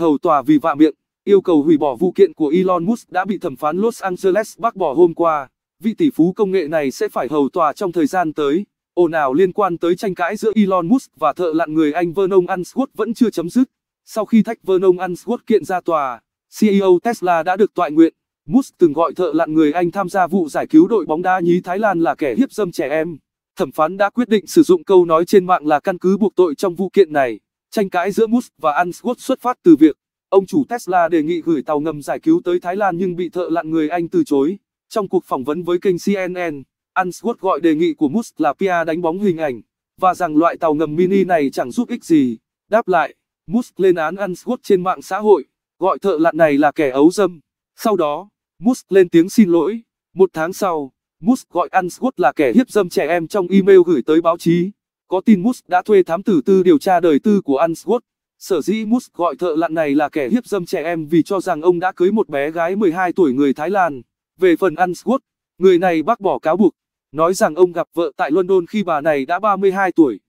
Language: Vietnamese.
hầu tòa vì vạ miệng, yêu cầu hủy bỏ vụ kiện của Elon Musk đã bị thẩm phán Los Angeles bác bỏ hôm qua. Vị tỷ phú công nghệ này sẽ phải hầu tòa trong thời gian tới. Ồn ào liên quan tới tranh cãi giữa Elon Musk và thợ lặn người Anh Vernon Unsworth vẫn chưa chấm dứt. Sau khi thách Vernon Unsworth kiện ra tòa, CEO Tesla đã được tọa nguyện. Musk từng gọi thợ lặn người Anh tham gia vụ giải cứu đội bóng đá nhí Thái Lan là kẻ hiếp dâm trẻ em. Thẩm phán đã quyết định sử dụng câu nói trên mạng là căn cứ buộc tội trong vụ kiện này. Tranh cãi giữa Musk và Unsworth xuất phát từ việc ông chủ Tesla đề nghị gửi tàu ngầm giải cứu tới Thái Lan nhưng bị thợ lặn người Anh từ chối. Trong cuộc phỏng vấn với kênh CNN, Unsworth gọi đề nghị của Musk là PR đánh bóng hình ảnh và rằng loại tàu ngầm mini này chẳng giúp ích gì. Đáp lại, Musk lên án Unsworth trên mạng xã hội, gọi thợ lặn này là kẻ ấu dâm. Sau đó, Musk lên tiếng xin lỗi. Một tháng sau, Musk gọi Unsworth là kẻ hiếp dâm trẻ em trong email gửi tới báo chí. Có tin Musk đã thuê thám tử tư điều tra đời tư của Unsworth. Sở dĩ Musk gọi thợ lặn này là kẻ hiếp dâm trẻ em vì cho rằng ông đã cưới một bé gái 12 tuổi người Thái Lan. Về phần Unsworth, người này bác bỏ cáo buộc, nói rằng ông gặp vợ tại London khi bà này đã 32 tuổi.